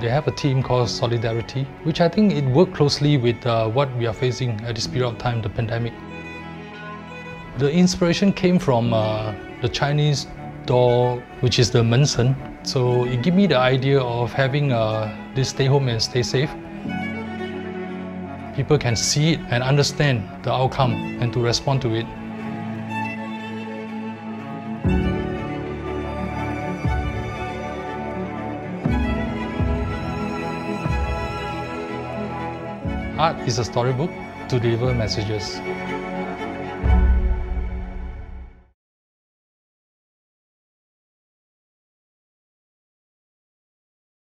They have a team called Solidarity, which I think it worked closely with uh, what we are facing at this period of time, the pandemic. The inspiration came from uh, the Chinese door, which is the Menshen. So it gave me the idea of having uh, this stay home and stay safe. People can see it and understand the outcome and to respond to it. Art is a storybook to deliver messages.